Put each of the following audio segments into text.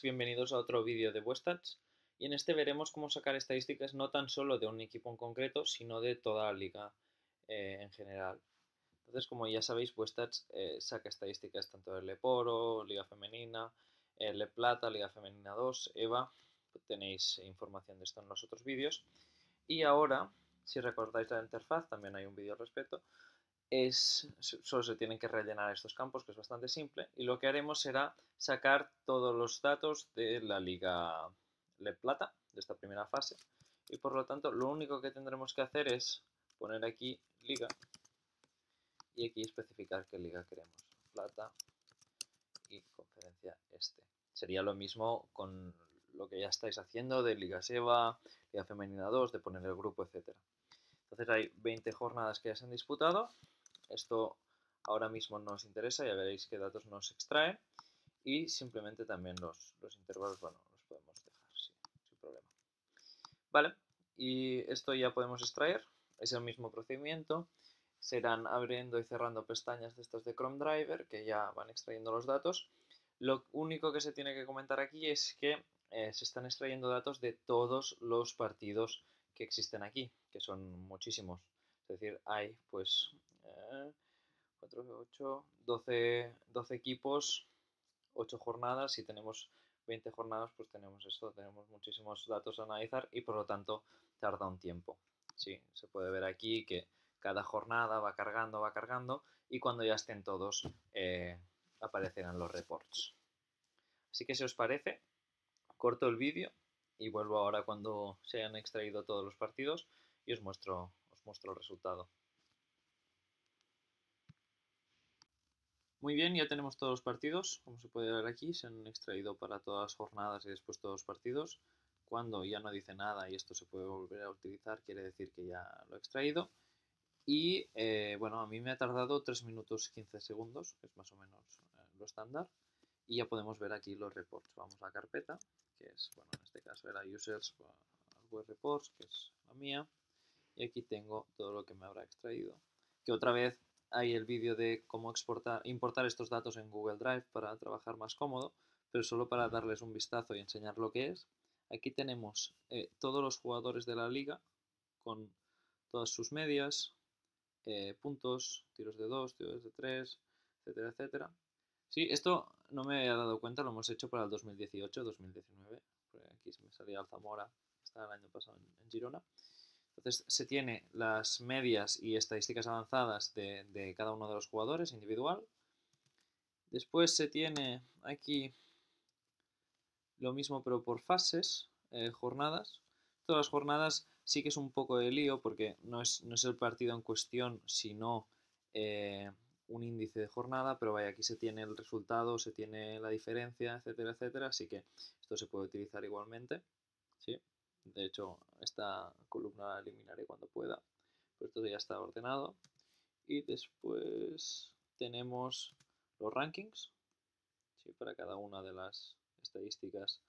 Bienvenidos a otro vídeo de Buestats y en este veremos cómo sacar estadísticas no tan solo de un equipo en concreto, sino de toda la liga eh, en general. Entonces, como ya sabéis, Buestats eh, saca estadísticas tanto de Leporo, Liga Femenina, eh, Le Plata, Liga Femenina 2, EVA, tenéis información de esto en los otros vídeos. Y ahora, si recordáis la interfaz, también hay un vídeo al respecto, es, solo se tienen que rellenar estos campos, que es bastante simple, y lo que haremos será sacar todos los datos de la Liga Le Plata, de esta primera fase, y por lo tanto lo único que tendremos que hacer es poner aquí Liga, y aquí especificar qué Liga queremos, Plata y Conferencia Este. Sería lo mismo con lo que ya estáis haciendo de Liga Seba, Liga Femenina 2, de poner el grupo, etc. Entonces hay 20 jornadas que ya se han disputado esto ahora mismo no nos interesa, ya veréis qué datos nos extrae. Y simplemente también los, intervalos, bueno, los podemos dejar sin problema. Vale, y esto ya podemos extraer, es el mismo procedimiento. Serán abriendo y cerrando pestañas de estos de Chrome Driver que ya van extrayendo los datos. Lo único que se tiene que comentar aquí es que eh, se están extrayendo datos de todos los partidos que existen aquí, que son muchísimos. Es decir, hay pues 4, 8, 12, 12 equipos, 8 jornadas. Si tenemos 20 jornadas, pues tenemos esto, tenemos muchísimos datos a analizar y por lo tanto tarda un tiempo. Sí, se puede ver aquí que cada jornada va cargando, va cargando y cuando ya estén todos eh, aparecerán los reports. Así que si os parece, corto el vídeo y vuelvo ahora cuando se hayan extraído todos los partidos y os muestro, os muestro el resultado. Muy bien, ya tenemos todos los partidos, como se puede ver aquí, se han extraído para todas las jornadas y después todos los partidos. Cuando ya no dice nada y esto se puede volver a utilizar, quiere decir que ya lo he extraído. Y eh, bueno, a mí me ha tardado 3 minutos 15 segundos, que es más o menos eh, lo estándar. Y ya podemos ver aquí los reports. Vamos a la carpeta, que es, bueno, en este caso era users, web reports, que es la mía. Y aquí tengo todo lo que me habrá extraído. Que otra vez hay el vídeo de cómo exportar, importar estos datos en Google Drive para trabajar más cómodo, pero solo para darles un vistazo y enseñar lo que es. Aquí tenemos eh, todos los jugadores de la liga con todas sus medias, eh, puntos, tiros de 2, tiros de 3, etcétera, etcétera. Sí, esto no me había dado cuenta, lo hemos hecho para el 2018-2019, aquí me salía Alzamora, está el año pasado en Girona. Entonces se tiene las medias y estadísticas avanzadas de, cada uno de los jugadores individual. Después se tiene aquí lo mismo pero por fases, eh, jornadas. Todas las jornadas sí que es un poco de lío porque no es, no es el partido en cuestión, sino eh, un índice de jornada, pero vaya, aquí se tiene el resultado, se tiene la diferencia, etcétera, etcétera, así que esto se puede utilizar igualmente. ¿sí? De hecho, esta columna la eliminaré cuando pueda. Pero esto ya está ordenado. Y después tenemos los rankings. Para cada una de las estadísticas,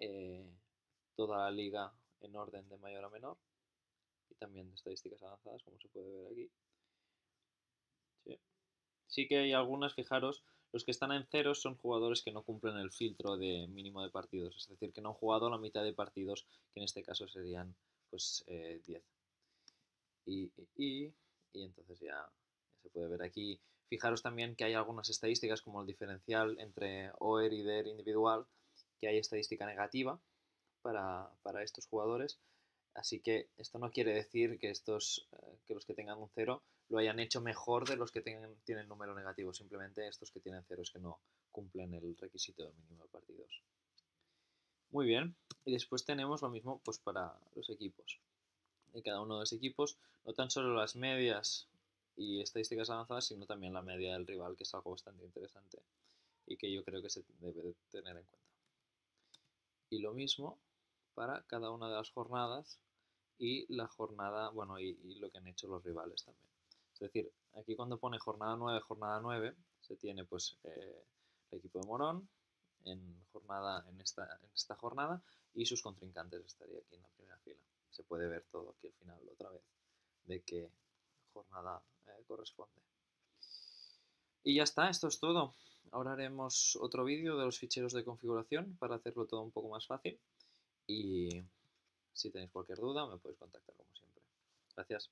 eh, toda la liga en orden de mayor a menor. Y también de estadísticas avanzadas, como se puede ver aquí. sí que hay algunas, fijaros, los que están en ceros son jugadores que no cumplen el filtro de mínimo de partidos, es decir, que no han jugado la mitad de partidos, que en este caso serían pues 10. Eh, y, entonces ya, se puede ver aquí. Fijaros también que hay algunas estadísticas como el diferencial entre OER y DER individual, que hay estadística negativa para, para estos jugadores. Así que esto no quiere decir que, estos, eh, que los que tengan un 0 lo hayan hecho mejor de los que tienen, número negativo. Simplemente estos que tienen ceros que no cumplen el requisito de mínimo de partidos. Muy bien. Y después tenemos lo mismo pues para los equipos. De cada uno de los equipos, no tan solo las medias y estadísticas avanzadas, sino también la media del rival, que es algo bastante interesante y que yo creo que se debe tener en cuenta. Y lo mismo para cada una de las jornadas y la jornada, bueno, y, lo que han hecho los rivales también. Es decir, aquí cuando pone jornada 9, jornada 9, se tiene pues eh, el equipo de Morón en, jornada, en, esta, en esta jornada y sus contrincantes estaría aquí en la primera fila. Se puede ver todo aquí al final otra vez de qué jornada eh, corresponde. Y ya está, esto es todo. Ahora haremos otro vídeo de los ficheros de configuración para hacerlo todo un poco más fácil. Y si tenéis cualquier duda, me podéis contactar como siempre. Gracias.